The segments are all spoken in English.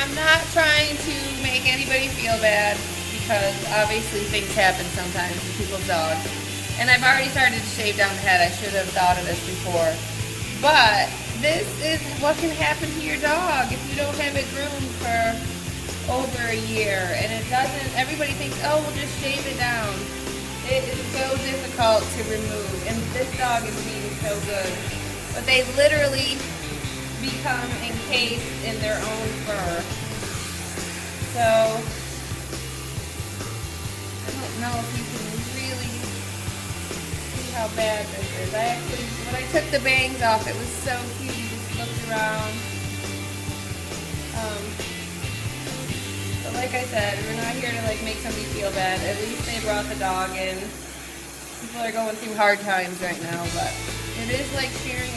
I'm not trying to make anybody feel bad because obviously things happen sometimes with people's dogs. And I've already started to shave down the head. I should have thought of this before. But this is what can happen to your dog if you don't have it groomed for over a year. And it doesn't, everybody thinks, oh, we'll just shave it down. It is so difficult to remove. And this dog is being so good. But they literally become encased in their own fur. So, I don't know if you can really see how bad this is. I actually, when I took the bangs off, it was so cute. You just looked around. Um, but like I said, we're not here to like make somebody feel bad. At least they brought the dog in. People are going through hard times right now, but it is like sharing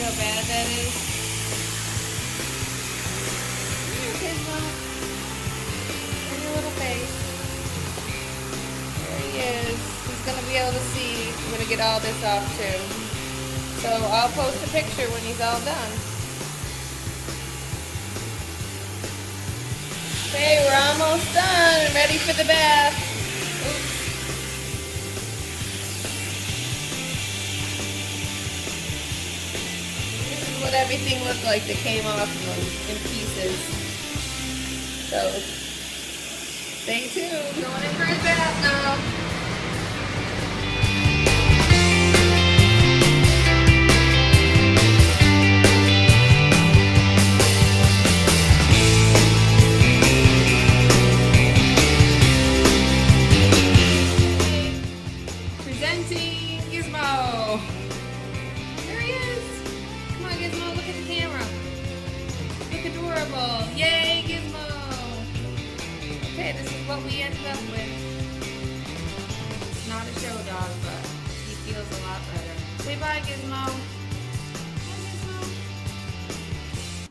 how bad that is? Here, Gizmo. Look your little face. There he is. He's going to be able to see. I'm to get all this off too. So I'll post a picture when he's all done. Okay, we're almost done. Ready for the bath. Oops. What everything looked like that came off in pieces. So, stay tuned. Going in for his bath now. adorable. Is ended up with. Not a show dog, but he feels a lot better. Say bye, Gizmo.